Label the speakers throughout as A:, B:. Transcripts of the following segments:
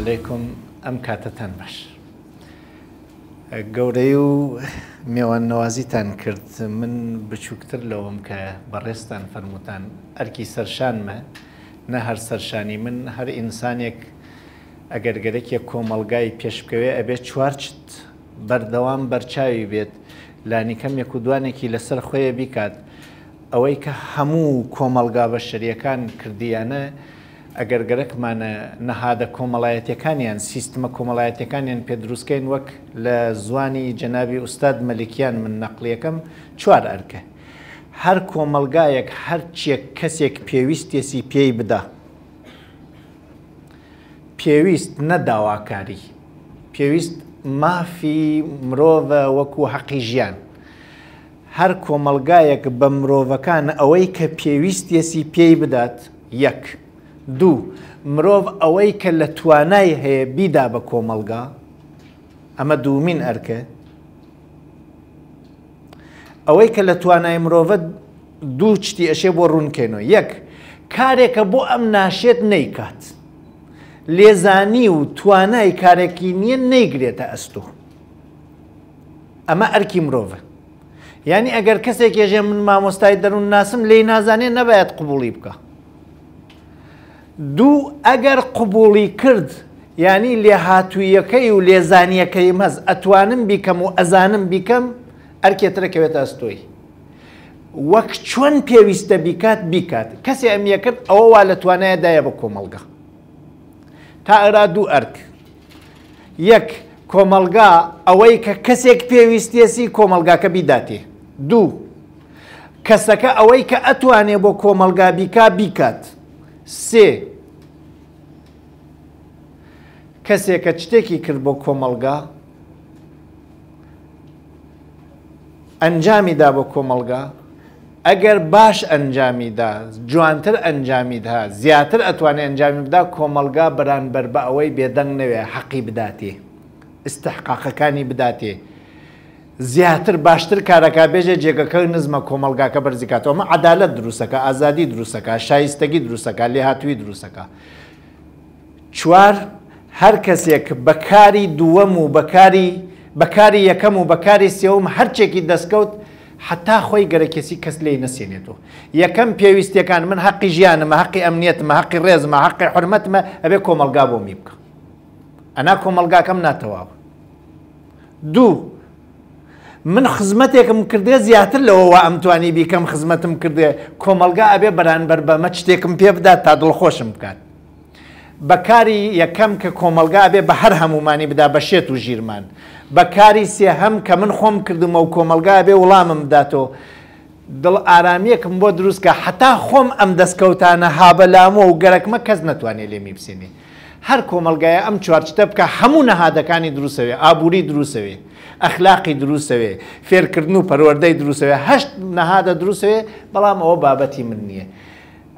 A: علیکم ئەم کاتەتان باش گەورەی و مێوان نوازیتان کرد من بچووکتر لەوەم کە بەڕێستان فەرمووتان ئەرکی سەرشانمە نە هەر سەرشانی من هەر ئینسانێک ئەگەر گەرەکێک کۆمەڵگای پێشبکەوێ ئەبێت چوارچت بەردەوام بەرچاوی بێت لانیکەمێک و دوانێکی لەسەر خۆیە بیکات ئەوەی کە هەموو کۆمەلگا بە شەریەکان کردیانە ئەگەر گەرەکمانە نەهادە کۆمەڵایەتەکانیان سیستمە کۆمەڵایەتەکانیان پێ دروستکەین وەک لە زوانی جەنابی ئوستاد مەلیکیان من نەقلیەکەم چوار ئەرکە هەر کۆمەڵگایەک هەر چیەک کەسێک پێویستێسی پێی بدا پێویست نە داواکاری پێویست مافی مرۆڤە وەکو حەقی ژیان هەر کۆمەڵگایەک بە مرۆڤەکان ئەوەی کە پێویستێسی پێی بدات یەک دوو مرۆڤ ئەوەی کە لە توانای هەیە بیدا بە کۆمەڵگا ئەمە دوومین ئەرکە ئەوەی کە لە توانای مرۆڤە دوو شتی ئەشێ بۆ ڕوونکەینەوە یەک کارێکە بۆ ئەم ناشێت نەیکات لێزانی و توانای کارێکی نییە نەیگرێتە ئەستوو ئەمە ئەرکی مرۆڤە یعنی ئەگەر کەسێک ێژێ من مامۆستای دەروون ناسم لی نازانێت نەبایەت قوبولی بکە دوو ئەگەر قبوڵی کرد یانی لێهاتوویەکەی و لێزانیەکەیم هەس ئەتوانم بیکەم و ئەزانم بیکەم ئەرکێ ترە کەوێتە ئەستۆی وەک چۆن پێویستە بیکات بیکات کەسێ ئەمیە کرد ئەوە وا لە توانایە دایە بە کۆمەڵگە تا ئەرا دوو ئەرک یەک کۆمەلگا ئەوەی کە کەسێک پێویستیەسی کۆمەلگاکە بیداتێ دوو کەسەکە ئەوەی کە ئەتوانێ بۆ کۆمەلگا بیکا بیکات سێ کەسێکە شتێکی کرد بۆ کۆمەلگا ئەنجامی دا بۆ کۆمەلگا ئەگەر باش ئەنجامیدا جوانتر ئەنجامیدا زیاتر ئەتوانێت ئەنجامی بدا کۆمەلگا بەرانبەر بە ئەوەی بێدەنگ نەوێ حەقی بداتێ استحقاقەکانی بداتێ زیاتر باشتر کارەکا بێژە جێگەکەوی نزمە کۆمەڵگاکە بەرزی کاتەوە ئەمە عەدالەت دروستەکا ئازادی دروستەکا شایستەگی دروستەکا لێهاتووی دروستەکا چوار هەر کەسێک بە کاری دووەم و بەکاری بەکاری یەکەم و بەکاری سێوم هەرچێکی دەستکەوت حتا خۆی گەرەکێسی کەس لێی نەسێنێتەوە یەکەم پێویستەکان من حەقی ژیانمە حەقی ئەمنیەتمە حەقی ڕێزمە حەقی حرمەتمە ئەبێ کۆمەلگا بۆ می بکە ئەنا کۆمەلگاکەم ناتەواوە دوو، من خزمەتێکم کردێ زیاتر لەوە وا ئەمتوانی بیکەم خزمەتم کردێ، کۆمەڵگا ئەبێ بەرانبەر بەمە چتێکم پێ بدات تا دڵخۆشم بکات. بە کاری یەکەم کە کۆمەڵگا ئەبێ بە هەر هەموومانی بدا بە شێت و ژیرمان. بە کاری سێهەم کە من خۆم کردوومە و کۆمەڵگا ئەبێ وڵامم بداتۆ. دڵ ئارامیەکم بۆ دروست کە حەتا خۆم ئەم دەستکەوتانە هابە لامۆ و گەرەکمە کەس نەتوانێ لێمی بسێنێ. هەر کۆمەڵگایە ئەم چوار چتە بکا هەموو نەهادەکانی دروسەوێ ئابووری دروسەوێ ئەخلاقی دروسەوێ فێرکردن و پەروەردەی دروسەوێ هەشت نەهادە دروسەوێ بەڵام ئەوە بابەتی من نییە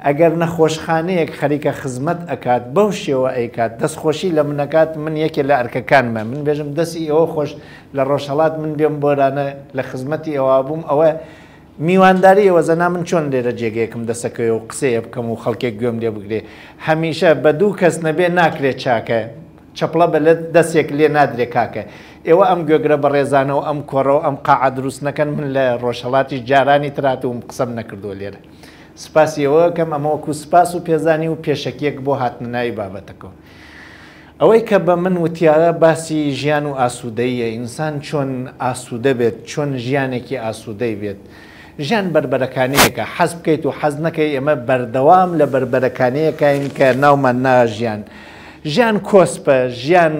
A: ئەگەر نەخۆشخانەیەک خەریکە خزمەت ئەکات بەو شێوە ئەیکات دەستخۆشی لە منەکات من یەکێ لە ئەرکەکانمە من بێژم دەسی ئەوە خۆش لە ڕۆژهڵات من بێم بۆرانە لە خزمەتی ئەوابووم ئەوە میوانداری ئێوە زەنا من چۆن لێرە جێگەیەکم دەسەکەوێ و قسەیە بکەم و خەڵکێک گوێم لێ بگرێ هەمیشە بە دوو کەس نەبێ ناکرێ چاکە چەپڵە بە لە دەسێک لێ نادرێ کاکە ئێوە ئەم گوێگرە بە ڕێزانە و ئەم کۆڕە و ئەم قاعە دروست نەکەن من لە ڕۆژهڵاتی جارانی تراتوم قسەم نەکردو لێرە سپاسی ئەوەکەم ئەمەوەکو سپاس و پێزانی و پێشەکیەک بۆ هاتنناوی بابەتەکەەوە. ئەوەی کە بە من وتیارە باسی ژیان و ئاسوودەییە، ئینسان چۆن ئاسوودە بێت، چۆن ژیانێکی ئاسوودەی بێت. ژیان بەربەرەکانێیەکە، حەز بکەیت و حەز نەکەی ئێمە بەردەوام لە بەربەرەکانێیەکاین کە ناومان نا ژیان. ژیان کۆسپە، ژیان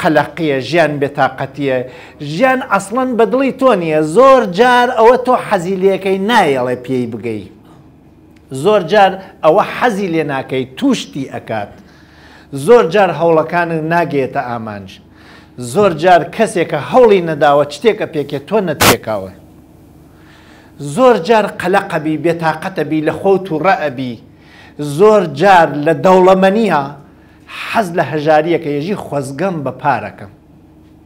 A: قەلەقییە، ژیان بێتاقەتییە، ژیان ئەسڵەن بە دڵی تۆ نییە، زۆر جار ئەوە تۆ حەزی لێکەی نایەڵێ پێی بگەی. زۆر جار ئەوە حەزی لێ ناکەیت تووشتی ئەکات زۆر جار هەوڵەکانت ناگەیەتە ئامانج زۆر جار کەسێکە هەوڵی نەداوە شتێکە پێکێت تۆ نەتپێکاوە زۆر جار قەلەقەبی بێتاقەتەبی لە خۆ و ڕەئەبی زۆر جار لە دەوڵەمەنیە حەز لە هەژاریەکە یەژی خۆزگەم بە پارەکەم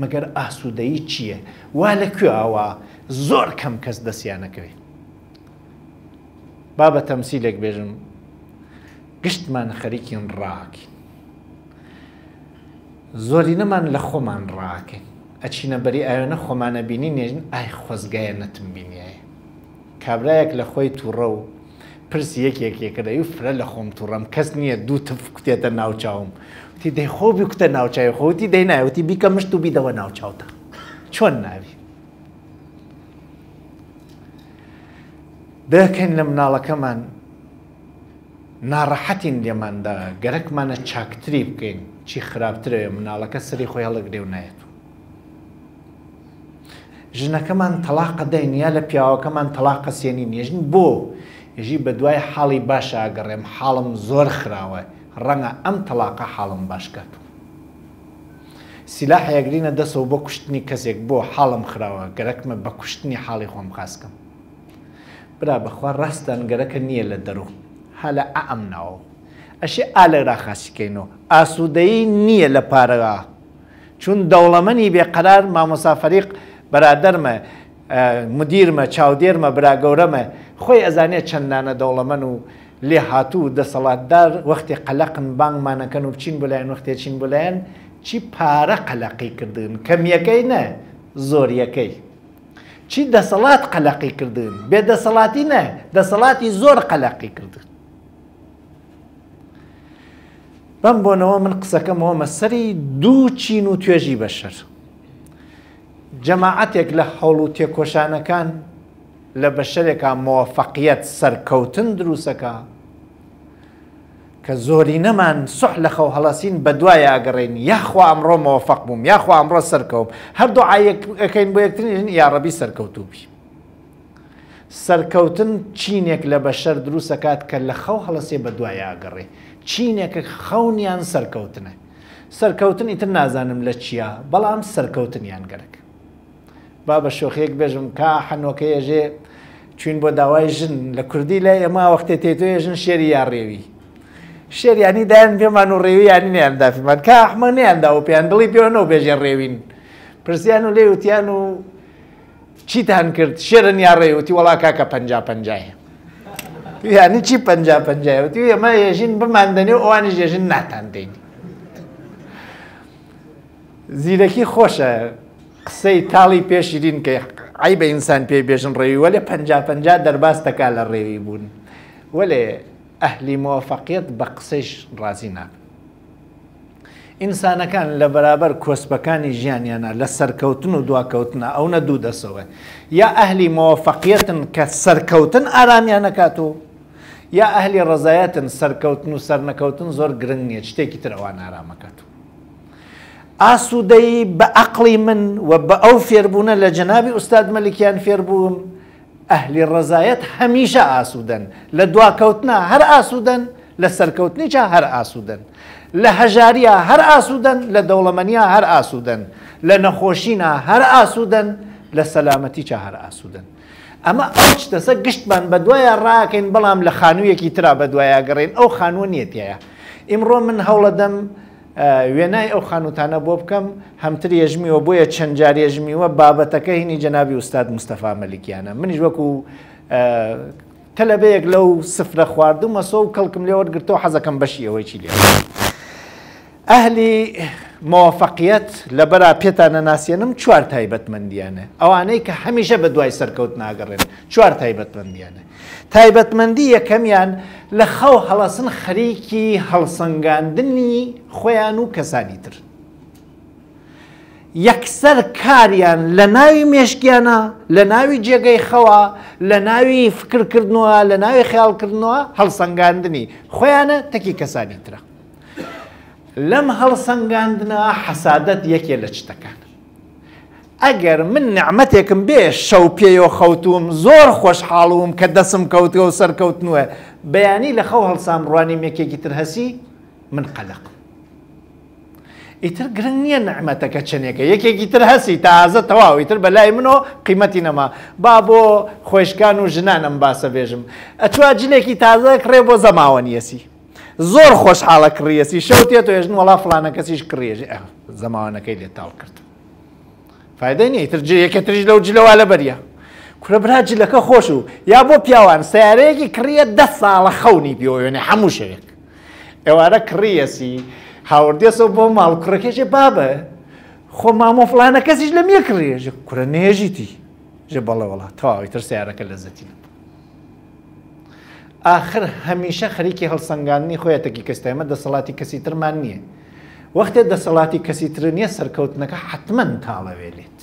A: مەگەر ئاسودەیی چیە وا لە کوێاوا زۆر کەم کەس دەسیانەکەوێ با بە تەمسیلێک بێژم گشتمان خەریکین ڕاکین زۆری نەمان لە خۆمان ڕاکەین ئەچینە بەری ئاوێنە خۆمانە بینی نێژن ئای خۆزگایە نەتم بینایە کابرایەک لە خۆی توڕە و پرسی یەکێک یەکەدا یو فرە لە خۆم توڕەم کەس نییە دوو تف کوتێتە ناو چاوم وتی دەی خۆ بکوتە ناو چاوی خۆ وتی دەی نایە وتی بیکە مشت و بیدەوە ناو چاوتە چۆن ناوی دەکەین لە مناڵەکەمان ناڕەحەتین لێماندا گەرەکمانە چاکتری بکەین چی خراپترەوە مناڵەکە سەری خۆی هەڵگرێ و نایەت ژنەکەمان تەڵاقە دەین یا لە پیاوەکەمان تەڵاقە سێنین یژن بۆ یژی بە دوای حاڵی باشە ئەگەڕێم حاڵم زۆر خراوە ڕەنگە ئەم تەڵاقە حاڵم باشکات سیلاح یەگرینە دەسەوە بۆ کوشتنی کەسێک بۆ حاڵم خراوە گەرەکمە بە کوشتنی حاڵی خۆم خاسکەم برا بەخوا ڕاستان گەرەکە نییە لە دەرو هەلە ئەم ناوە ئەشێ ئالەرا خاسیکەینەوە ئاسوودەی نییە لە پارەگا چون دەوڵەمەنی بێ قەرار مامۆسا فەریق بەرادەرمە مدیرمە چاودێرمە براگەورەمە خۆی ئەزانێ چەندانە دەوڵەمەن و لێ هاتوو و دەسەڵاتدار وەختێ قەلەقن بانگمانەکەن و بچین بۆلایەن وەختێ چین بۆلایەن چی پارە قەلەقی کردن کەمیەکەی نە زۆریەکەی چی دەسەڵات قەلەقی کردن بێ دەسەڵاتی نە دەسەڵاتی زۆر قەلەقی کردن بەم بۆنەوە من قسەکەمەوە مەسەری دوو چین و توێژی بەشەر جەماعەتێک لە هەوڵ و تێکۆشانەکان لە بەشەرێکا مۆفەقیەت سەرکەوتن دروستەکە کە زۆری نەمان سح لە خەو هەڵەسین بە دوای ئاگەڕین یاخوا ئەمڕۆ مۆفەق بووم یاخوا ئەمڕۆ سەرکەوم هەردوو ئایەکەین بۆ یەکترین یاڕەبی سەرکەوتوبی سەرکەوتن چینێک لە بەشەر دروست ئەکات کە لە خەو هەڵەسێ بەدوای ئاگەڕێ، چینێک خەونیان سەرکەوتنە. سەرکەوتن ئیتر نازانم لە چیا، بەڵام سەرکەوتنیان گەرەک. با بە شۆخییەک بێژم کا حەنۆکە یەژێ چوین بۆ داوای ژن، لە کوردی لە ئێمە وەختێ تێیتۆ یەژن شێری یا ڕێوی. شێر یانی دایان پێمان و ڕێوی یانی نیان دافیمان کا ئەحمە نیان داوە پێیان دڵی پێوە نەو بێژێ ڕێوین. پرسیان و لێ وتیان و چیتان کرد شێرن یا ڕێ وتی وەڵا کاکە پەنجا پەنجایە یعنی چی پەنجا پەنجایە وتی ئێمە یەژین بماندەنێ و ئەوانی ژێژین ناتان دەین زیرەکی خۆشە قسەی تاڵی پێشیرین کە ئای بە ئینسان پێ بێژن ڕێوی وەێ پ پ دەرباز دەکا لە ڕێوی بوون وەێ ئەهلی مۆفەقیت بە قسەیش ڕازی نابن ئینسانەکان لە بەرابەر کۆسپەکانی ژیانیانە لە سەرکەوتن و دواکەوتنە ئەونە دوو دەسەوە یا ئەهلی مۆفەقیەتن کە سەرکەوتن ئارامیانەکات و یا ئەهلی ڕزایەتن سەرکەوتن و سەرنەکەوتن زۆر گرنگ نییە شتێکی ترەوان ئارامەکات و ئاسوودەی بە عقلی من و بە ئەو فێربوونە لە جەنابی ئوستاد مەلیکیان فێربووم ئەهلی ڕەزایەت هەمیشە ئاسوودەن، لە دواکەوتنا هەر ئاسوودەن، لە سەرکەوتنیشا هەر ئاسوودەن. لە هەژاریا هەر ئاسوودەن، لە دەوڵەمەنیا هەر ئاسوودەن. لە نەخۆشینا هەر ئاسوودەن، لە سەلامەتیچا هەر ئاسوودەن. ئەمە ئەو چتەسە گشتمان بەدوایە ڕاکەین بەڵام لە خانوویەکی ترا بەدوایە گەڕێین ئەو خانووە نیە تیایا. ئیمڕۆ من هەوڵەدەم، وێنای ئەو خانوتانە بۆ بکەم هەمتر یەژمیوە بۆیە چەند جار یەژمیوە بابەتەکە هینی جەنابی ئوستاد مستەفا مەلیکیانە منیش وەکو تەلەبەیەک لەو سفرە خواردومەسۆ و کەڵکم لێ وەرگرتەوە حەزەکەم بەشی ئەوەی چی لێ ئەهلی مۆفەقیەت لەبەرا پێتان نەناسیێنم چوار تایبەتمەندیانە ئەوانەی کە هەمیشە بە دوای سەرکەوت ناگەڕێن چوار تایبەتمەندیانە تایبەتمەندی یەکەمیان لە خەو هەڵەسن خەریکی هەڵسەنگاندنی خۆیان و کەسانی تر. یەکسەر کاریان لە ناوی مێشکیانە لە ناوی جێگەی خەوە لە ناوی فکرکردنەوە لە ناوی خیاڵکردنەوە هەڵسەنگاندنی خۆیانە تەکی کەسانی ترە لەم هەڵسەنگاندنە حەسادەت یەکێ لە چتەکان ئەگەر من نعمەتێکم بێ شەو پێیۆ خەوتوم زۆر خۆشحاڵوم کە دەسم کەوتوە و سەرکەوتنوە بەیانی لە خەو هەڵسام ڕوانیم یەکێکی تر هەسی من قەلقم ئیتر گرنگ نییە نعممەتەکە چنێکە یەکێکی تر هەسی تازە تەواوی تر بەلای منەوە قیمەتی نەما با بۆ خۆشکان و ژنانم باسە بێژم ئەچوا جلێکی تازە کڕێ بۆ زەماوەنیەسی زۆر خۆشحاڵە کڕیەسی شەو تێت ێژن وڵا فلانە کەسیش کڕێژ زەماوانەکەی لێ تاڵ کرد فیدای نیە تر جەکە تریش لەو جلەوە لە بەریە کورە برا جلەکە خۆش و یا بۆ پیاوان سیارەیەکی کڕیە ده ساڵە خەونی پێوەێنێ هەموو شەوێک ئێوارە کڕیەسی هاوردێسەوە بۆ ماڵ کوڕەکەێ بابە خۆ مامۆ فلانە کەسیش لە میە کڕێژە کورە نێژیتی ژە بەڵێ وڵات تەواوی تر سیارەکە لە زەتی ئاخر هەمیشە خەریکی هەڵسەنگاندنی خۆیە تەکی کەسیت ئێمە دەسەڵاتی کەسی ترمان نییە وەختێ دەسەڵاتی کەسی ترە نییە سەرکەوتنەکە حتمما تاڵەوێلێت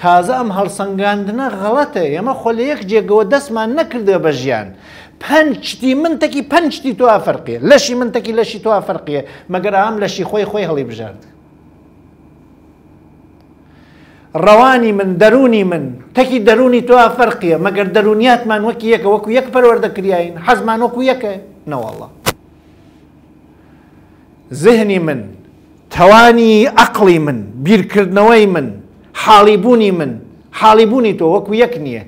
A: تازە ئەم هەڵسەنگاندنە غەڵەتە ئێمە خۆ لە یەک جێگەوە دەستمان نەکردوە بە ژیان پنجتی منتەکی پنجتی تو فەرقیە لەشی منتەکی لەشی تو فەرقیە مەگەر ئام لەشی خۆی خۆی هەڵی بژارد ڕەوانی من، دەروونی من، تەکی دەروونی تۆ ئا فەرقیە، مەگەر دەروونیاتمان وەکی یەکە، وەکو یەک پەروەردە کریاین، حەزمان وەکو یەکە، نەوەڵڵا. زهنی من، توانی ئەقڵی من، بیرکردنەوەی من، حاڵی بوونی من، حاڵی بوونی تۆ وەکو یەک نییە.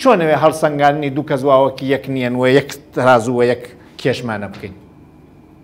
A: چۆن ئەوێ هەڵسەنگاندنی دوو کەس وا وەکی یەک نییەن و یەک تەرازوو و یەک کێشمانە بکەین؟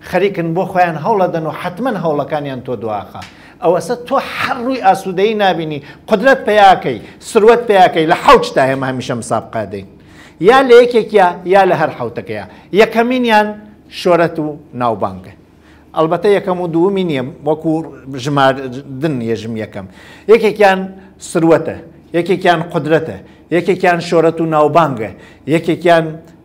A: خەریکن بۆ خۆیان هەوڵەدەن و حەتمەن هەوڵەکانیان تۆ دواخا ئەوەسە تۆ حەر ڕووی ئاسوودەی نابینی قدرەت پیاکەی سروەت پیاکەی لە حەوت شتا هێمە هەمیشە مسابقادەین یا لە یەکێکە یا لە هەر حوتەکەیە یەکەمینیان شۆرەت و ناوبانگە ئەلبەتە یەکەم و دوومی نییە وەکو ژماردن یەژم یەکەم یەکێکیان سروەتە یەکێکیان قدرەتە یەکێکیان شۆرەت و ناوبانگە یەکێکیان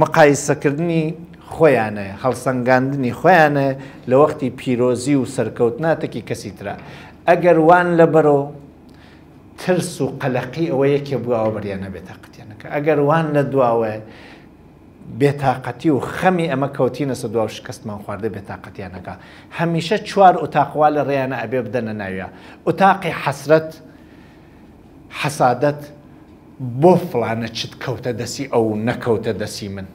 A: مقایسەکردنی خۆیانە هەڵسەنگاندنی خۆیانە لە وەختی پیرۆزی و سەرکەوتناتەکی کەسی تررا ئەگەر وان لە بەرۆ ترس و قەلەقی ئەوە یەکێ بووەوە بەریانە بێتاقەتیانەکە ئەگەر وان لە دواوە بێتاقەتی و خەمی ئەمە کەوتینەسە دوا شکستمان خواردە بێتاقەتیانەکە هەمیشە چوار ئوتاقوا لە ڕێیانە ئەبێ بدەنە ناویە ئوتاقی حەسرەت حەسادەت بۆ فڵانە چت کەوتە دەسی ئەو نەکەوتە دەسی من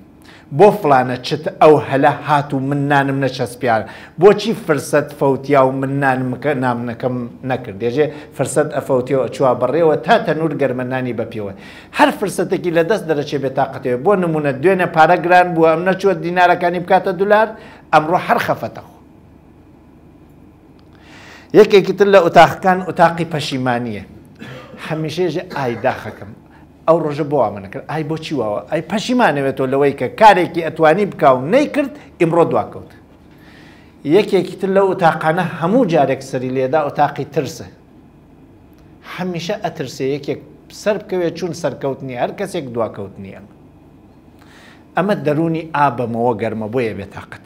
A: بۆ فڵانە چت ئەو هەلە هات و من نانم نەچەسپیان بۆچی فرسەت فەوتیا و من نانمکە نامنەکەم نەکرد دێژێ فرسەت ئەفەوتەوە چوە بڕێوە تا تەنور گەرمەنانی بە پێوە هەر فرسەتێکی لە دەست دەرەچێ بێ تااقەتەوە بۆ نمونە دوێنێ پارە گران بووە ئەم نەچوە دینارەکانی بکاتە دولار ئەمڕۆ هەر خەفەتەخۆ یەکێکی تر لە ئوتاخەکان ئوتاقی پەشیمانیە هەمیشێژە ئای داخەکەم ئەو ڕۆژە بۆ ئامە نەکرد ئای بۆچی واوە ئای پەشیمانەوێتەوە لەوەی کە کارێکی ئەتوانی بکە و نەیکرد ئیمڕۆ دواکەوت یەکێکی تر لە ئوتاقانە هەموو جارێک سەری لێدا ئوتاقی ترسە هەمیشە ئەترسێ یەکێک سەر بکەوێت چون سەرکەوت نیە هەر کەسێک دواکەوت نییە ئەمە دەرونی ئابەمەوە گەرمە بۆیە بێتاقەت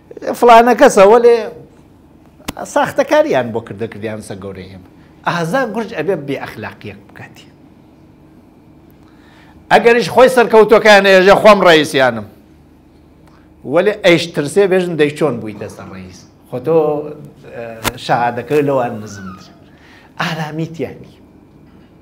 A: فلانە کەسە وەلێ ساختەکاریان بۆ کردە کردیانسە گەورەی ئێمە ئازا گورج ئەبێ بێ ئەخلاقیەک بکاتی ئەگەریش خۆی سەرکەوتەکان ێژە خۆم ڕئیسیانم وەێ ئەیش ترسێ بێژن دەی چۆن بووی دەسە ڕئیس خۆ تۆ شادەکە لەوان نزمتر ئارامی تیانی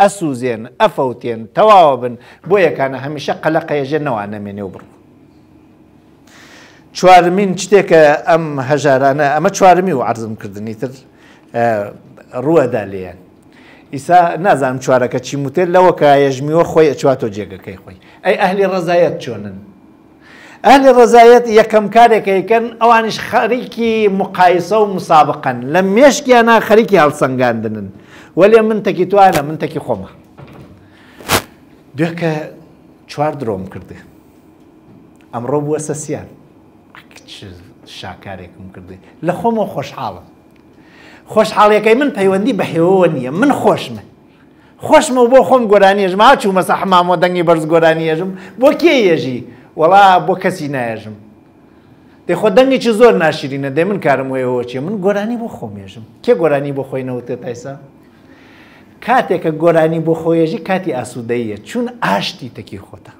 A: ئەسوزێن ئەفەوتێن تەواوە بن بۆ یەکانە هەمیشە قەلە قەیەژێ نەوا نەمێنێ و بڕۆ چوارمین شتێکە ئەم هەژارانە ئەمە چوارمی و عرضم کردنی تر ڕوەدا لێیان ئیسا نازانم چوارەکە چی موتێت لەوە کە یەژمیوە خۆی ئەچواتۆ جێگەکەی خۆی ئەی ئەهلی ڕزایەت چۆنن ئەهلی ڕەزایەت یەکەم کارێک ئەیکەن ئەوانیش خەریکی مقایسە و مسابقەن لە مێشکیانە خەریکی هەڵسەنگاندنن وەلێ من تەکی توانە من تەکی خۆمە دوێکە چوار درۆم کردێ ئەمڕۆ بووە سەسیان شاکارێکم کردێ لە خۆمەوە خۆشحاڵم خۆشحاڵیەکەی من پەیوەندی بە هێوەوە نییە من خۆشمە خۆشمە و بۆ خۆم گۆرانی ئێژم ها چوومەسە حەمامەوە دەنگی بەرز گۆرانی ئێژم بۆ کێ ئێژی وەڵا بۆ کەسی نایێژم دەی خۆ دەنگێکی زۆر ناشرینە دەی من کارم وەیەوە چیە من گۆرانی بۆ خۆمێژم کێ گۆرانی بۆ خۆی نەوتێ تایسا کاتێکە گۆرانی بۆ خۆیێژی کاتی ئاسوودەیە چون ئاشتی تەکی خۆتە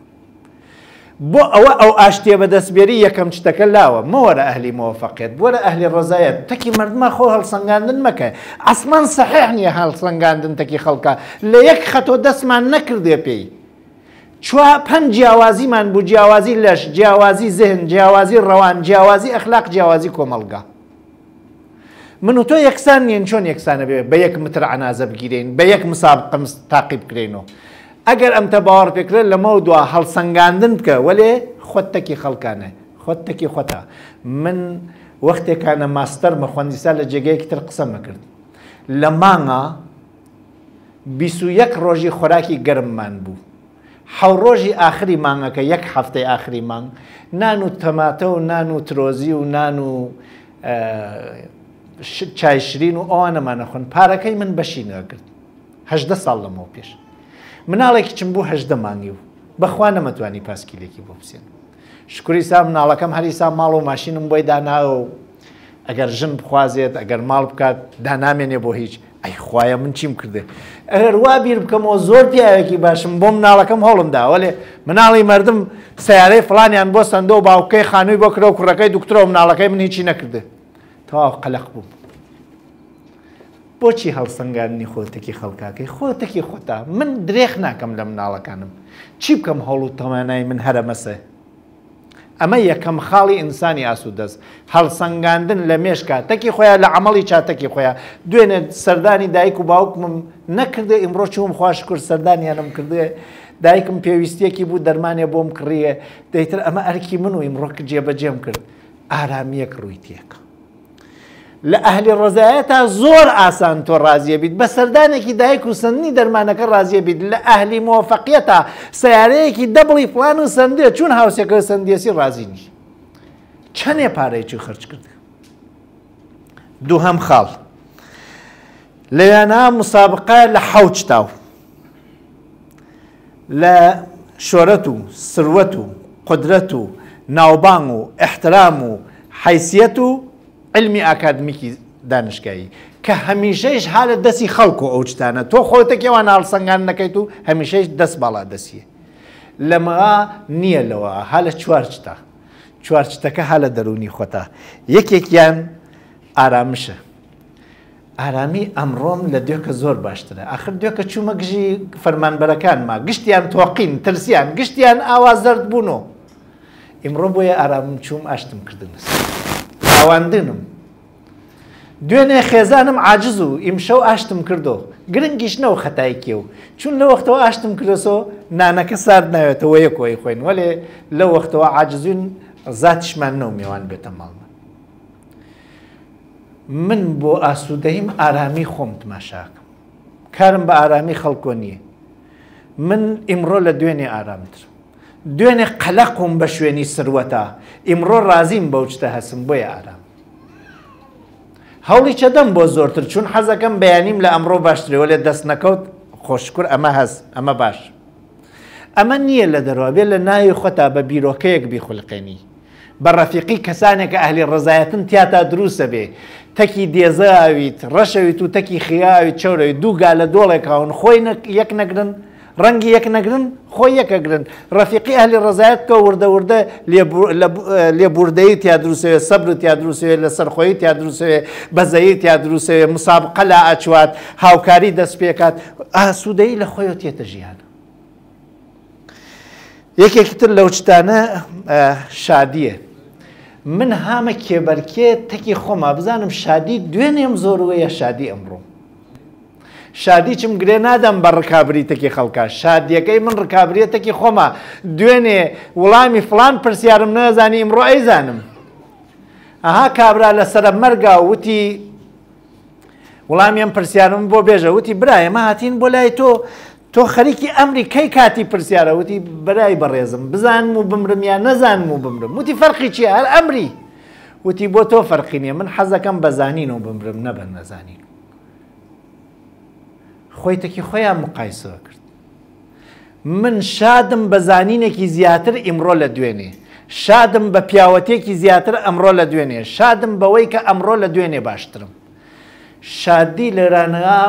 A: بۆ ئەوە ئەو ئاشتیە بەدەست بێری یەکەم شتەکە لاوە مەوەرە ئەهلی مۆفەقێت بۆرە ئەهلی ڕزایەت تەکی مردمە خۆ هەڵسەنگاندن مەکە ئەسمان سەحح نیە هەڵسەنگاندن تەکی خەڵکە لە یەک خەتۆ دەستمان نەکردێ پێی چوا پەم جیاوازیمان بوو جیاوازی لەش جیاوازی زهن جیاوازی ڕەوان جیاوازی ئەخلاق جیاوازی کۆمەلگا من و تۆ یەکسان نین چۆن یەکسانە بێ بە یەک متر عنازە بگیرین بە یەک مساب قمس تاقی بکرین و ئەگەر ئەم تە باوەڕ پێکرێ لەمە و دوا هەڵسەنگاندن بکە وەلێ خۆت تەکی خەڵکانە خۆت تەکی خۆتا من وەختێکانە ماستەر مە خوندیسا لە جێگەیەکی تر قسەم نەکرد لە مانگە بیسو یەک ڕۆژی خۆراکی گەرممان بوو حەو ڕۆژی ئاخری مانگەکە یەک هەفتەی ئاخری مانگ نان و تەماتە و نان و ترۆزی و نان و چای شرین و ئەوانەمانەخۆن پارەکەی من بەشی ناگرت هەدە ساڵ لەمەوە پێش مناڵێکی چم بوو هەدە مانگی و بەخوا نەمەتوانی پاسکیلێکی بۆ بسێن شکری سا مناڵەکەم هەریسا ماڵ و ماشینم بۆی داناوە و ئەگەر ژن بخوازێت ئەگەر ماڵ بکات دا نامێنێ بۆ هیچ ئەی خوایە من چیم کردێ ئەگەر وا بیر بکەمەوە زۆر پیاوێکی باشم بۆ مناڵەکەم هەوڵم داوەێ مناڵی مردم سیارەی فلانیان بۆ سندۆ و باوکەی خانووی بۆ کرە و کوڕەکەی دکتۆ مناڵەکەی من هیچی نەکردێ تەواو قەلق بووم بۆچی هەڵسەنگاندنی خۆتەکی خەڵکاکەی خۆتەکی خۆتا من درێخ ناکەم لە مناڵەکانم چی بکەم هەوڵ و تەوانای من هەرە مەسە ئەمە یەکەم خاڵی ئینسانی ئاسوودەست هەڵسەنگاندن لە مێشکە تەکی خۆیان لە عملی چاتەکی خۆیان دوێنێ سەردانی دایک و باوکمم نەکردێ ئیمڕۆ چوم خواش کرد سەردانیانم کردێ دایکم پێویستیەکی بوو دەرمانێ بۆم کڕیە دەیتر ئەمە ئەرکی من و ئیمڕۆک جێبەجێم کرد ئارامیەک ڕووی تێکە لە ئەهلی ڕەزایەتا زۆر ئاسان تۆ ڕازیە بیت بە سەردانێکی دایک و سندنی دەرمانەکە ڕازیە بیت لە ئەهلی مۆفەقیەتا سیارەیەکی دەبڵی فلان و سندێ چون هاوسێکە سندێسی ڕازی نیش چەنێ پارەی چی خرج کرد دووهم خاڵ لەوێنا مسابقە لە حەوت تاو لە شۆرەت و سروەت و قودرەت و ناوبانگ و ئیحترام و حەیسیەت و علمی ئاکادمیکی دانشگایی کە هەمیشەیش ها لە دەسی خەڵک و ئەو شتانە تۆ خۆتە کێوان هەڵسەنگان نەکەیت و هەمیشەیش دەست باڵا دەسیە لەمەغا نییە لەوە ها لە چوار شتە چوار شتەکە ها لە دەرونی خۆتا یەکێکیان ئارامشە ئارامی ئەمڕۆم لە دوێکە زۆر باشترە ئاخر دوێکە چوومە گژی فەرمانبەرەکانما گشتیان تۆقین ترسیان گشتیان ئاوا زەرد بوون و ئیمڕۆ بۆیە ئارامم چووم ئاشتم کردن ئاواندنم دوێنێ خێزانم عاجز و ئیمشەو ئاشتم کردو گرنگیش نەوە خەتای کێ و چون لە وەختەوە ئاشتم کردەسۆ نانەکە سارد ناوێتەوە یە کۆی خوێن وەێ لە وەختەوە عاجزوین زاتشمان نەو مێوان بێتە ماڵمە من بۆ ئاسوودەیم ئارامی خۆم تماشاکەم کارم بە ئارامی خەڵکۆ نییە من ئیمڕۆ لە دوێنێ ئارامتر دوێنێ قەلەقوم بە شوێنی سروەتا ئیمڕۆ ڕازیم بەو شتە هەسم بۆیە ئارام هەوڵی چەدەم بۆ زۆرتر چون حەزەکەم بەیانیم لە ئەمڕۆ باشترەوە لێ دەست نەکەوت خۆشکر ئەمە هەست ئەمە باش ئەمە نییە لە دەروابێ لە ناوی خۆتا بە بیرۆکەیەک بیخولقێنی بە ڕەفیقی کەسانێک کە ئەهلی ڕەزایەتن تیاتا دروسە بێ تەکی دێزە ئاویت ڕەشەویت و تەکی خیاویت چەورەوی دوو گا لە دۆڵێک هاون خۆی یەک نەگرن ڕەنگی یەک نەگرن خۆی یەکەگرن ڕەفیقی ئەهلی ڕزایەت کە وردە وردە لێبوردەی تیا دروسەوێت سەبر تیا دروسەوێت لە سەرخۆی تیا دروسەوێت بەزەیی تیا دروسەوێت مسابقە لا ئەچوات هاوکاری دەست پێکات ئاسوودەی لە خۆی تێتە ژیانە یەکێکی تر لەو شتانە شادیە من هامە کێبەرکێ تەکی خۆما بزانم شادی دوێنێم زۆر وەیە شادی ئەمڕۆ شادی چم گرێ نادەم بە ڕکابری تەکی خەڵکە شادیەکەی من ڕکابریە تەکی خۆما دوێنێ وڵامی فلان پرسیارم نەزانی ئمڕۆ ئەیزانم ئەها کابرا لە سرە مەرگا وتی وڵامی ئەم پرسیارم بۆ بێژە وتی برایە مە هاتین بۆ لای تۆ تۆ خەریکی ئەمری کەی کاتی پرسیارە وتی برای بەڕێزم بزانم و بمرم یا نەزانم و بمرم وتی فەرقی چی هەر ئەمری وتی بۆ تۆ فەرقی نیە من حەزەکەم بەزانین و بمرم نەبەر نەزانین خۆیتەکی خۆیان مقایسەوە کرد من شادم بە زانینێکی زیاتر ئیمڕۆ لە دوێنێ. شادم بە پیاوەتیەکی زیاتر ئەمڕۆ لە دوێنێ. شادم بەوەی کە ئەمڕۆ لە دوێنێ باشترم. شادی لێرانەا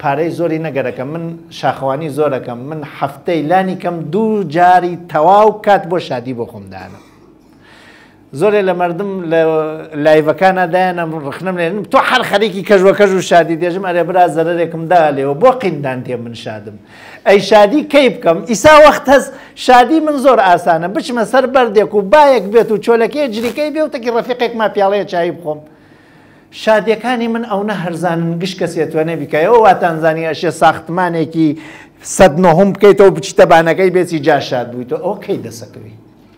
A: پارەی زۆری نەگەرەکە من شاخەوانی زۆرەکەم من هەفتەی لانی کەم دوو جاری تەواو کات بۆ شادی بۆ خۆم دانم. زۆرێ لە مردم لە لایڤەکانە دایانە ڕخنم لێن تۆ هەر خەرێکی کەژوەکەژ و شادی دێژم ئەرێ برا زەرێکم دا لێەوە بۆ قیندان تێ من شادم ئەی شادی کەی بکەم ئیسا وەخت هەست شادی من زۆر ئاسانە بچمە سەر بەردێک و بایەک بێت و چۆلەکەی جریکەی بێ وتەکی ڕفیقێک ما پیاڵەیە چایی بخۆم شادەکانی من ئەو نە هەرزانن گشت کەسێتوانێ بیکایەوە واتانزانانی ئەشێ ساختمانێکی سەد نهم بکەیتەوە بچیتە بانەکەی بێتی جاشاد بوویتەوە ئەو کەی دەسەکەوی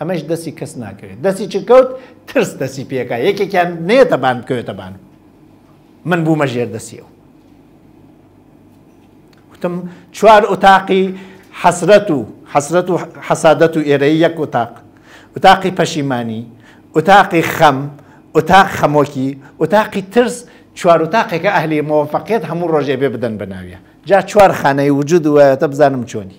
A: ئەمەش دەستی کەس ناکەوێت دەستی چ کەوت ترس دەستی پێکا یەکێکیان نێتە بان بکەوێتە بان من بوومە ژێر دەسیەوە وتم چوار ئوتاقی حەسرەت و حەسرەت و حەسادەت و ئێرەی یەک ئوتاق ئوتاقی پەشیمانی ئوتاقی خەم ئوتاق خەمۆکی ئوتاقی ترس چوار ئوتاقێکە ئەهلی مۆفەقیت هەموو ڕۆژێ بێ بدەن بە ناویە جا چوار خانەی وجود وایەتە بزانم چۆنی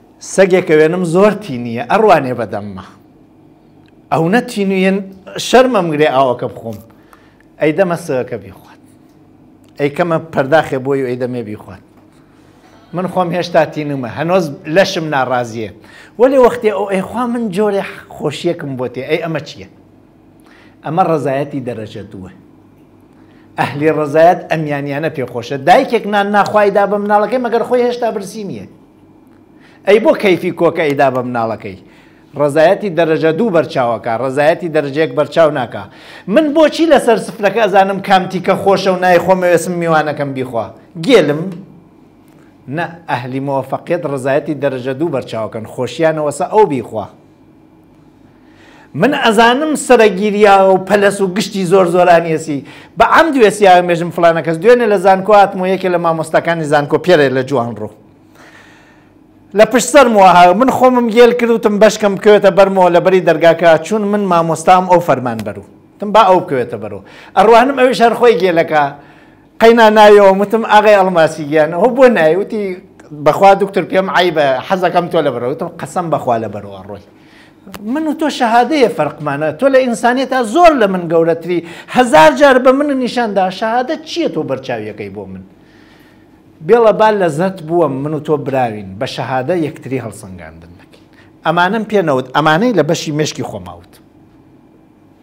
A: سەگێکە وێنەم زۆر تینییە ئەڕوانێ بەدەممە ئەونە تینویەن شەرمەم گرێ ئاوەکە بخۆم ئەی دەمە سەکە بیخوات ئەی کەمە پەرداخێ بۆی و ئەی دەمێ بیخوات من خۆم هێشتا تینمە هەنۆز لەشم ناڕازیە وەێ وەختێ ئەو ئەیخوا من جۆرێ خۆشیەکم بۆ تێ ئەی ئەمە چییە؟ ئەمە ڕەزایەتی دەرەجە دووە ئەهلی ڕزایەت ئەمیانیانە پێخۆشە دایکێک نان ناخوایدا بە مناڵەکەی مەگەر خۆی هێشتا برسی نییە ئەی بۆ کەیفی کۆکە ئەیدا بە مناڵەکەی ڕزایەتی دەرەجە دوو بەرچاوەکە ڕزایەتی دەرجێک بەرچاو ناکە من بۆچی لەسەر سفرەکە ئەزانم کامتیکە خۆشە و نای خۆمەوێسم میوانەکەم بیخوا گێلم نە ئەهلی مۆفەقیت ڕزایەتی دەرەجە دوو بەرچاوکەن خۆشیانەوەسە ئەو بیخوا من ئەزانم سەرە گیریاوە و پەلەس و گشتی زۆر زۆرانیەسی بە ئەم دوێسیاوە مێژم فلانە کەس دوێنێ لە زانکۆ هاتم و یەکێ لە مامۆستاکانی زانکۆ پێرێ لە جوان ڕوو لە پشت سەرم وها من خۆمم گێل کردوتم بەشکەم بکەوێتە بەرمەوە لە بەری دەرگاکە چون من مامۆستام ئەو فەرمان بەرو تم با ئەو بکەوێتە بەرو ئەڕوانم ئەوی شەرخۆی گێلەکە قەینا ناویەوەم وتم ئاغای ئەڵماسی گیان ئەو بۆ نای وتی بەخوا دکتۆر پێم عیبە حەزەکەم تۆ لە بەرەوە وتم قەسەم بەخوا لە بەرەوە ڕۆی من و تۆ شەهادەیە فەرقمانە تۆ لە ئینسانیەتا زۆر لە من گەورەتری هزار جار بە من نیشاندا شەهادە چییە تۆ بەرچاویەکەی بۆ من بێڵە با لە زەت بووە من و تۆ براوین بە شەهادە یەکتری هەڵسەنگاندن نەکەین ئەمانم پێنەوت ئەمانەی لە بەشی مشکی خۆماوت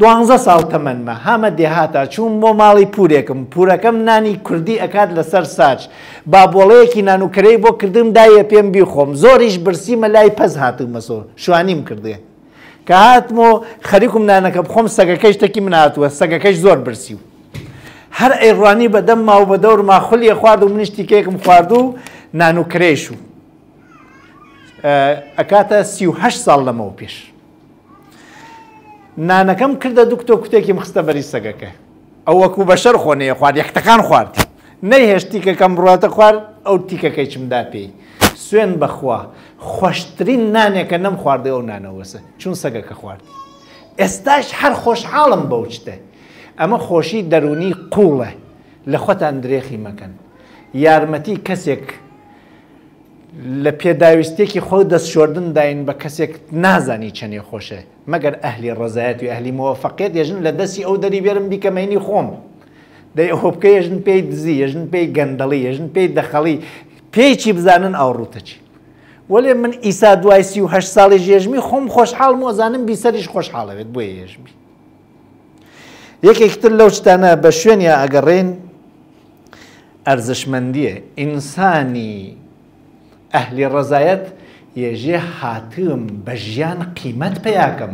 A: دوانزە ساڵ تەمەنمە هامە دێهاتا چووم بۆ ماڵی پورێکم پورەکەم نانی کوردی ئەکات لەسەر ساچ بابۆڵەیەکی نانوکرەی بۆ کردم دایە پێم بیخۆم زۆریش برسیمە لای پەز هاتومەسۆ شوانیم کردێ کە هاتمۆ خەریکم نانەکە بخۆم سەگەکەش تەکی من هاتووە سەگەکەش زۆر برسی و هەر ئەیڕوانی بەدەم ما و بە دەور ما خولیە خوارد و منیشتی کێکم خوارد و نانوکرێش و ئەکاتە سیه ساڵ لەمەوە پێش نانەکەم کردە دوک تۆ کوتێکیم خستە بەری سەگەکە ئەو وەکو بەشەر خۆ نەیە خوارد یەکتەکان خوارد نەیهێشت تیکەکەم بڕاتە خوارد ئەو تیکەکەی چمدا پێی سوێن بەخوا خۆشترین نانێکە نەم خواردە ئەو نانەوەسە چون سەگەکە خوارد ئێستاش هەر خۆشحاڵم بەو شتە ئەمە خۆشی دەرونی قوڵە لە خۆتان درێخی مەکەن یارمەتی کەسێک لە پێداویستیەکی خۆ دەست شۆردن داین بە کەسێک نازانی چەنێ خۆشێ مەگەر ئەهلی ڕەزایەت و ئەهلی مۆفەقێت یەژن لە دەستی ئەو دەری بێرم بیکە مەینی خۆم دەی ئەوە بکە یەژن پێی دزی یەژن پێی گەندەڵی یەژن پێی دەخەڵی پێی چی بزانن ئەو ڕوتە چی وەێ من ئیسا دوای سیه ساڵی ژێژمی خۆم خۆشحاڵ مۆزانم بیسەریش خۆشحاڵەوێت بۆ ێژمی یەکێک تر لەو شتانە بە شوێنیا ئەگەڕێین ئەرزشمەندیە ئینسانی ئەهلی ڕزایەت یێژێ هاتم بە ژیان قیمەت پیاکەم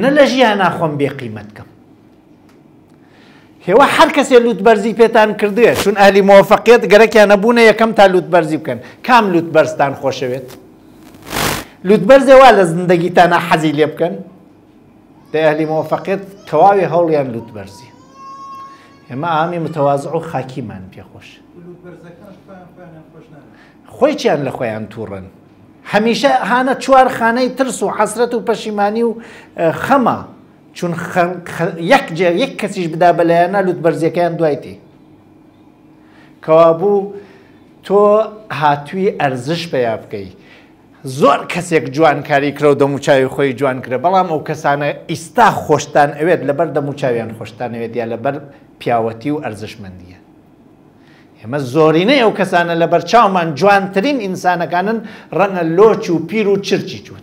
A: نە لە ژیان ناخۆم بێ قیمەت کەم هێوە هەر کەسێ لوت بەرزی پێتان کردێ چون ئەلی مۆفقیت گەرەکیان نەبوونە یەکەم تا لوت بەرزی بکەن کام لوت بەرزتان خۆشەوێت لوت بەرزێ وا لە زندگیتانە حەزی لێ بکەن دەی ئەهلی مۆفەقێت تەواوی هەوڵیان لوت بەرزی ئێمە ئامی متەوازع و خاکیمان پێخۆش خۆی چیان لە خۆیان تووڕن هەمیشە هانە چوار خانەی ترس و حەسرەت و پەشیمانی و خەمە چون یەک جێ یەک کەسیش بدا بەلایەنە لوت بەرزیەکەیان دوایتی کەوابوو تۆ هاتووی ئەرزش پیا بکەیت زۆر کەسێک جوان کاری کرەو دەموچاوی خۆی جوان کرە بەڵام ئەو کەسانە ئیستا خۆشتان ئەوێت لەبەر دەموچاویان خۆشتان ئەوێت یا لەبەر پیاوەتی و ئەرزشمەندیە ئێمە زۆرینەی ئەو کەسانە لە بەرچاومان جوانترین ئینسانەکانن ڕەنە لۆچ و پیر و چرچی چوون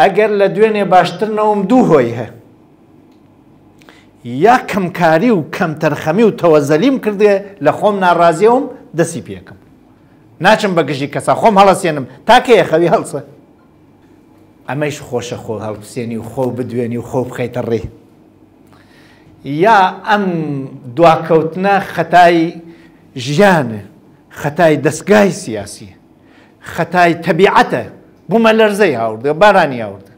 A: ئەگەر لە دوێنێ باشتر نەوم دوو هۆی هە یا کەمکاری و کەمتەرخەمی و تەوەزەلیم کردێ لە خۆم ناڕازیەوەم دەسی پێکم ناچم بە گژی کەسا خۆم هەڵەسێنم تاکەیە خەوی هەڵسە ئەمەش خۆشە خۆ هەڵپسێنی و خۆ بدوێنی و خۆ بخەیتە ڕێ یا ئەم دواکەوتنە خەتای ژیانە خەتای دەستگای سیاسی خەتای تەبیعەتە بومەلەرزەی هاوردە بارانی هاوردە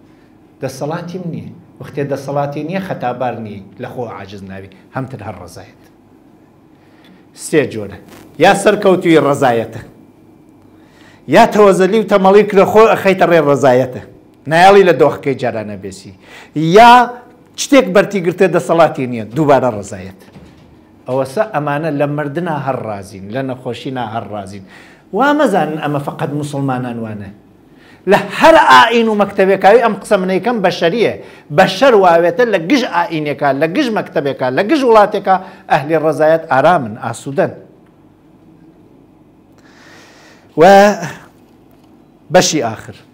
A: دەسەڵاتیم نییە وەختێ دەسەڵاتی نییە خەتابار نی لە خۆ عاجز ناوی هەمتر هەر ڕزایەت سێ جۆرە یا سەرکەوتوی ڕزایەتە یا تەوەزەلی و تەمەڵی کرە خۆ ئەخەیتە ڕێ ڕزایەتە نایاڵی لە دۆخەکەی جارانە بێسی یا شتێک بەرتی گرتە دەسەڵاتی نییە دووبارە ڕزایەت ئەوەسا ئەمانە لە مردنا هەر ڕازین لە نەخۆشینا هەر ڕازین وا مەزانن ئەمە فەقەت موسڵمانان وانە لە هەر ئائین و مەکتەبێکاوی ئەم قسە منەیکەم بەشەریە بەشەر واوێتە لە گژ ئائینێکە لە گژ مەکتەبێکە لە گژ وڵاتێکە ئەهلی ڕزایەت ئارامن ئاسوودەن و بەشی ئاخر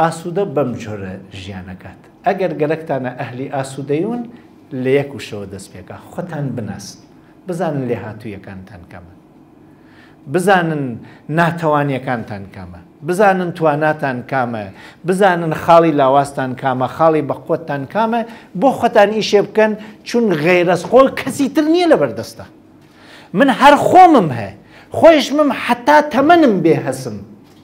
A: ئاسودە بەم جۆرە ژیانەکات ئەگەر گەرەکتانە ئەهلی ئاسودەیون لە یەک وشەوە دەست پێکە خۆتان بناسن بزانن لێهاتوویەکانتان کەمە بزانن ناتەوانیەکانتان کامە بزانن تواناتان کامە بزانن خاڵی لاواستان کامە خاڵی بەخۆتان کامە بۆ خۆتان ئیشێ بکەن چون غێرەس خۆ کەسی تر نییە لە بەردەستە من هەر خۆمم هەیە خۆشمم حتا تەمەنم بێ هەسم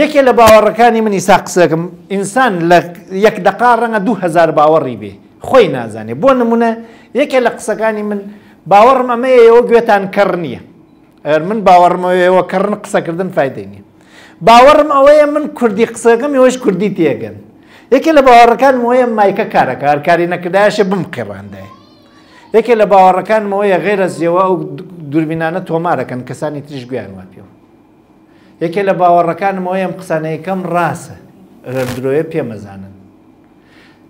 A: یەکێ لە باوەڕەکانی منی سا قسەکەم ئینسان لە یەک دقا ڕەنگە دوو هزار باوەڕی بێ خۆی نازانێ بۆ نمونە یەکێ لە قسەکانی من باوەڕم ئەمەیە ئەوە گوێتان کەڕ نییە ئەر من باوەڕمەوەەوە کەڕن قسەکردن فیدەی نیە باوەڕم ئەوەیە من کوردی قسەکەم یۆش کوردی تێگەن یەکێ لە باوەڕەکان وەیە مایکە کارەکە هەرکاری نەکردایشە بم قێڕاندای یەکێ لە باوەڕەکانمەوەیە غێرە زیەوە ئەو دووربینانە تۆمارەکەن کەسانی تریش گویان وە پێوە یەکێ لە باوەڕەکانم ئەوەیە ئەم قسانەیە کەم ڕاسە ئەگەر درۆیە پێمەزانن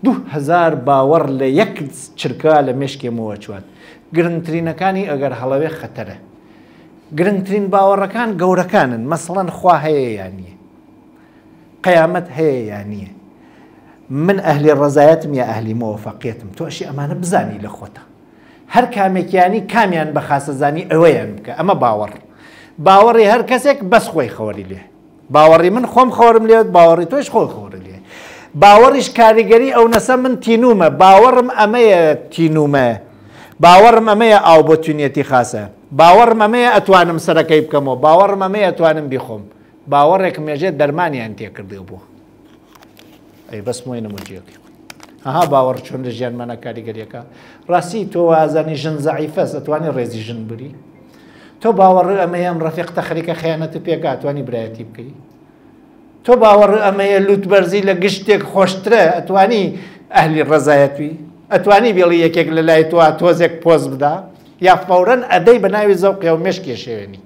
A: دوو هزار باوەڕ لە یەک چرکە لە مێشکێمەوە چوات گرنگترینەکانی ئەگەر هەڵەوێ خەتەرە گرنگترین باوەڕەکان گەورەکانن مەسڵەن خوا هەیە یان نیە قەیامەت هەیە یان نییە من ئەهلی ڕزایەتم یا ئەهلی مۆفەقیتم تۆشی ئەمانە بزانی لە خۆتە هەر کامێک یانی کامیان بە خاسەزانی ئەوەیان بکە ئەمە باوەڕ باوەڕی هەر کەسێک بەس خۆی خەوەری لێ باوەڕی من خۆم خۆرم لێت باوەڕی تۆش خۆی خۆر لێ باوەڕیش کاریگەری ئەو نەسە من تینومە باوەڕم ئەمەیە تینومە باوەڕم ئەمەیە ئاو بۆ تونیەتی خاصە باوەڕم ئەمەیە ئەتوانم سەرەکەی بکەمەوە باوەڕم ئەمەیە ئەتوانم بیخۆم باوەڕێک مێژێت دەرمانیان تێکردێ بوو ئەی بەس مۆی نموجیەکە ئەها باوەڕ چۆن لە ژیانمانە کاریگەریەکە ڕاستی تۆ وازانی ژن زعیفەس ئەتوانی ڕێزی ژن بری تۆ باوەڕ ئەمەیە ئەم ڕەفێقتە خەریکە خیانەت پێکاتوانی برایەتی بکەی تۆ باوەڕ ئەمەیە لوت بەرزی لە گشتێک خۆشترە ئەتوانی ئەهلی ڕزایەتوی ئەتوانی بێڵی یەکێک لە لای تۆ تۆزێک پۆز بدا یا فورەن ئەدەی بە ناوی زەوقیا و مشکێ شێوێنی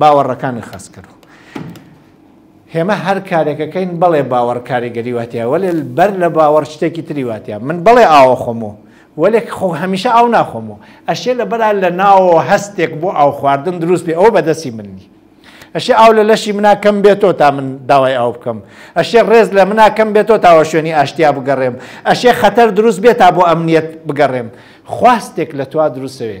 A: باوەڕەکانی خەستکرد و هێمە هەر کارێکەکەین بەڵێ باوەڕ کاریگەری واتە وەێ بەر لە باوەڕ شتێکی تری واتە من بڵێ ئاوە خۆم و وەێک خۆ هەمیشە ئاو ناخۆم و ئەشێ لە بەرا لە ناوە هەستێک بۆ ئاو خواردن دروست بێ ئەو بەدەستی منی ئەشێ ئاو لە لەشی مناکەم بێتەوە تا من داوای ئاو بکەم ئەشێ ڕێز لە مناکەم بێتەوە تاوە شوێنی ئاشتیا بگەڕێم ئەشێ خەتەر دروست بێت تا بۆ ئەمنیەت بگەڕێم خواستێک لە توا دروستەوێ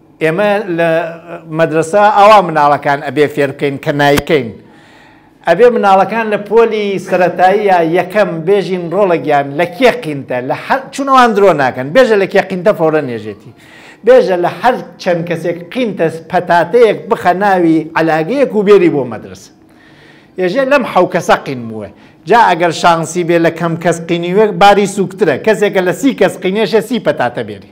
A: ئێمە لە مەدرەسە ئاوا مناڵەکان ئەبێ فێر بکەین کە نایکەین ئەبێ مناڵەکان لە پۆلی سەتاییە یەکەم بێژین ڕۆڵەگیان لە کێ قینتە لە چونەوان درۆ ناکەن بێژە لە کێ قینتە فەورە نێژێتی بێژە لە هەر چەند کەسێک قینتە پەتاتەیەک بخە ناوی علاگەیەک و بێری بۆ مەدرس ێژێ لەم حوکەسە قین بووە جا ئەگەر شانسی بێ لە کەم کەس قینیوێک باری سوکترە کەسێکە لە سی کەس قینێشە سی پەتاتە بێری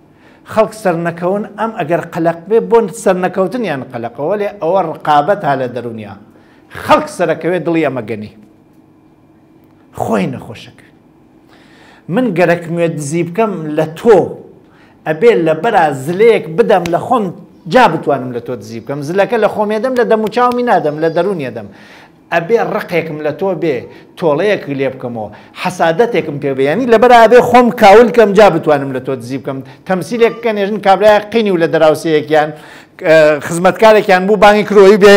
A: خەڵک سەرنەکەون ئەم ئەگەر قەلەق بێ بۆ سەرنەکەوتنیان قەلەقە وەلێ ئەوە ڕقابەت ها لە دەرونیا خەڵک سەرەکەوێ دڵی ئەمەگەنی خۆی نەخۆشەکە من گەرەک نوێ دزی بکەم لە تۆ ئەبێ لە بەرا زلەیەک بدەم لە خۆم جا بتوانم لە تۆ دزی بکەم زلەکە لە خۆمێدەم لە دەموچاومی نادەم لە دەرونیەدەم ئەبێ ڕقێکم لە تۆ بێ تۆڵەیەک لێ بکەم و حەسادەتێکم پێ بێ یانی لەبەر ئەبێ خۆم کاول کەم جا بتوانم لە تۆ دزی بکەم تەمسیلێک بکەن ێژن کابرایە قینی و لە دەراوسەیەکیان خزمەتکارێکیان بوو بانگی کرۆی بێ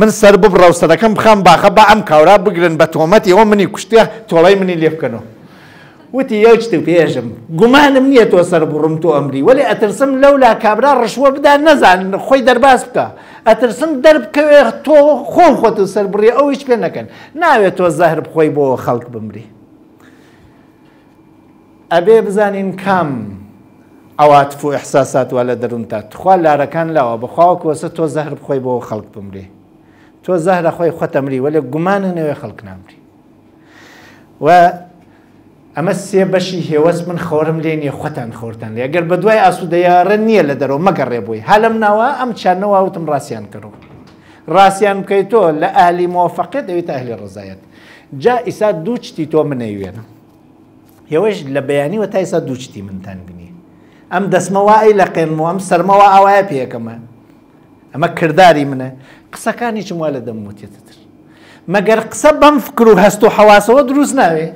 A: من سەر ببڕە و سەرەکەم بخەم باخە بە ئەم کاورا بگرن بە تۆمەتی ئەوە منی کوشتە تۆڵەی منی لێ بکەنەوە وتی یەوچت و پێژم گومانم نییە تۆ سەربڕم تۆ ئەمری وەێ ئەترسم لەولا کابرا ڕشوە بدا نەزان خۆی دەرباز بکە ئەترسم دەربکەوێ تۆ خۆ خۆت و سەربڕی ئەو هیچ پێ نەکەن ناوێت تۆ زەهر بخۆی بۆ خەڵک بمری ئەبێ بزانین کام ئەواتف و ئەحساسات وا لە دەروونتا تخوا لارەکان لاوە بەخواوە کۆسە تۆ زەهر بخۆی بۆ خەڵک بمری تۆ زەهرە خۆی خۆتەمری وەێ گومانە نەوێ خەڵک نامری و ئەمە سێ بەشی هێوەس من خۆرم لێ نیە خۆتان خۆرتان لێ گەر بە دوای ئاسوودەیاڕە نییە لە دەرەوە مەگەڕێ بووی هەلم ناوە ئەم چانەواوتم ڕاستیان کەڕوو ڕاستیان بکەیت تۆ لە ئالی مۆفەقێت ئەوی تاهلی ڕزایەت جا ئیسا دوو چتی تۆ منەوێنم هێوەش لە بەیانیوە تا ئێستا دوو چتی منتان بینی ئەم دەسمەوە ئەی لە قێنمەوە ئەم سەرمەوە ئاوایە پێەکەمە ئەمە کرداری منە قسەکانیچم وا لە دەم وتێتتر مەگەر قسە بەم فکر و هەست و حەواسەوە دروست ناوێ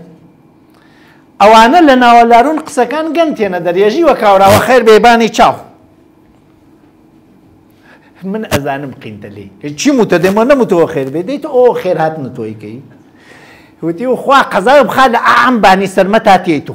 A: ئەوانە لە ناوەلارون قسەکان گەن تێنە دەرێژی وە کاوراوە خێر بێبانی چاو من ئەزانم قینتە لێ چی وتە دێمە نەموتەوە خێر بێ دەیت ئەو خێرهاتن تۆیکەی وتی و خوا قەزای بخا لە ئامبانی سەرمە تا تێیت و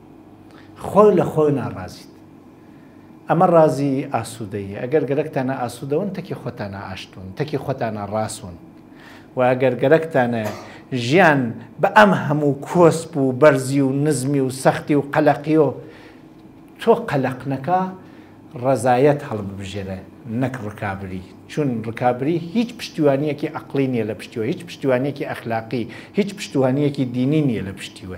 A: خۆ لە خۆ ناڕازیت ئەمە ڕازی ئاسوودەییە ئەگەر گەرەکتانە ئاسوودەون تەکی خۆتانە ئاشتون تەکی خۆتانە ڕاستون و ئەگەر گەرەکتانە ژیان بە ئەم هەموو کۆسپ و بەرزی و نزمی و سەختی و قەلەقیۆ تۆ قەلەقنەکە ڕەزایەت هەڵببژێرە نەک ڕکابری چون ڕکابری هیچ پشتیوانیەکی ئەقلی نیە لە پشتیوە هیچ پشتیوانیەکی ئەخلاقی هیچ پشتوانیەکی دینی نیە لە پشتیوە